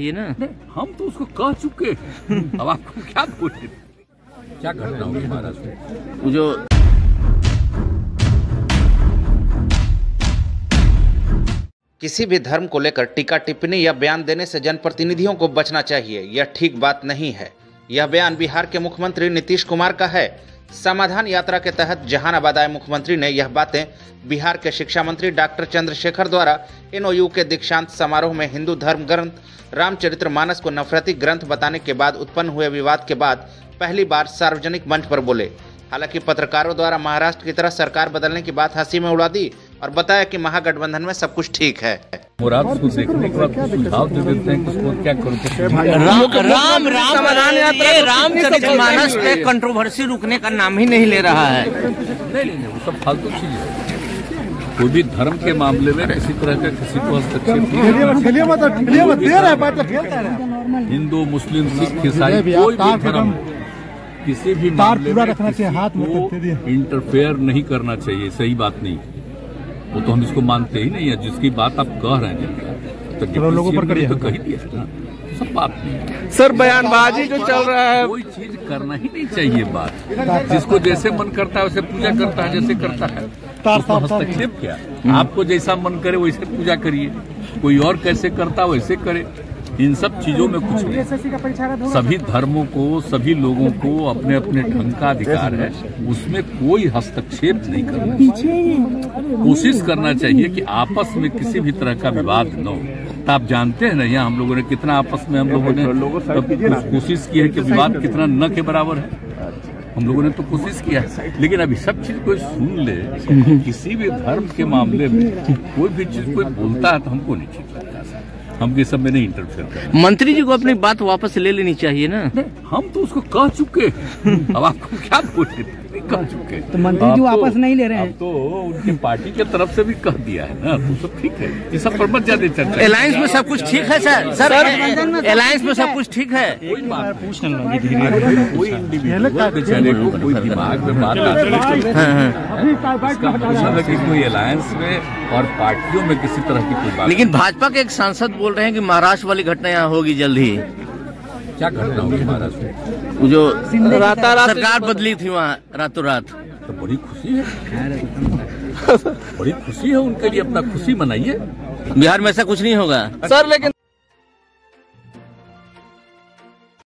ये ना? हम तो उसको कह चुके हैं। अब आपको क्या बोले? क्या घटना होगी महाराष्ट्र जो किसी भी धर्म को लेकर टीका टिप्पणी या बयान देने से जनप्रतिनिधियों को बचना चाहिए यह ठीक बात नहीं है। यह बयान बिहार के मुख्यमंत्री नीतीश कुमार का है। समाधान यात्रा के तहत जहानाबाद आए मुख्यमंत्री ने यह बातें बिहार के शिक्षा मंत्री डॉक्टर चंद्रशेखर द्वारा एनओयू के दीक्षांत समारोह में हिंदू धर्म ग्रंथ रामचरित्र मानस को नफरती ग्रंथ बताने के बाद उत्पन्न हुए विवाद के बाद पहली बार सार्वजनिक मंच पर बोले। हालाँकि पत्रकारों द्वारा महाराष्ट्र की तरह सरकार बदलने की बात हँसी में उड़ा दी और बताया कि महागठबंधन में सब कुछ ठीक है। मुराद उसको देखने के बाद सुझाव दे देते हैं कि उसको क्या करो तो राम राम राम समाधान यात्रा पे कंट्रोवर्सी रुकने का नाम ही नहीं ले रहा है। नहीं नहीं नहीं वो सब फालतू चीज़ है। कोई भी धर्म के मामले में किसी तरह का किसी को हस्तक्षेप हिंदू मुस्लिम सिख ईसाई कोई भी धर्म किसी भी मामले में किसी को इंटरफेयर नहीं करना चाहिए सही बात नहीं। वो तो हम इसको मानते ही नहीं है जिसकी बात आप कह रहे हैं। तो लोगों पर करिए। तो कही दिया है ना। सब बात नहीं सर बयानबाजी जो चल रहा है। कोई चीज़ करना ही नहीं चाहिए बात। जिसको जैसे मन करता है वैसे पूजा करता है जैसे करता है। उसको हस्तक्षेप क्या? आपको जैसा मन करे वैसे पूजा करिए। कोई और कैसे करता है वैसे करे। इन सब चीज़ों में कुछ नहीं। सभी धर्मों को सभी लोगों को अपने अपने ढंग का अधिकार है। उसमें कोई हस्तक्षेप नहीं करना चाहिए। कोशिश करना चाहिए कि आपस में किसी भी तरह का विवाद न हो। तो आप जानते हैं ना यहाँ हम लोगों ने कितना आपस में हम लोगों ने कोशिश की है कि विवाद कितना न के बराबर है। हम लोगों ने तो कोशिश किया है। लेकिन अभी सब चीज़ कोई सुन ले किसी भी धर्म के मामले में कोई भी चीज़ कोई बोलता है तो हमको नहीं ठीक लगता। हम ये सब में नहीं इंटरफेयर करें मंत्री जी को अपनी बात वापस ले लेनी चाहिए ना। हम तो उसको कह चुके हैं। अब आपको क्या बोले कह चुके तो मंत्री जी वापस तो- नहीं ले रहे हैं। तो उनकी पार्टी के तरफ़ से भी कह दिया है ना तो सब ठीक है। ये सब पर मत ज़्यादा चर्चा अलायंस में सब कुछ ठीक है सर। सर अलायंस में सब कुछ ठीक है। कोई बात नहीं। कोई इंडिविजुअल बेचारे को कोई दिमाग में बात आती है। मतलब है कोई अलायंस में और पार्टियों में किसी तरह की कोई बात लेकिन भाजपा के एक सांसद बोल रहे हैं कि महाराष्ट्र वाली घटना यहाँ होगी जल्द ही। क्या घटना हुई महाराष्ट्र में? वो जो रातारात सरकार बदली थी वहाँ रातों रात तो बड़ी खुशी है। बड़ी खुशी है उनके लिए अपना खुशी मनाइए। बिहार में ऐसा कुछ नहीं होगा। सर लेकिन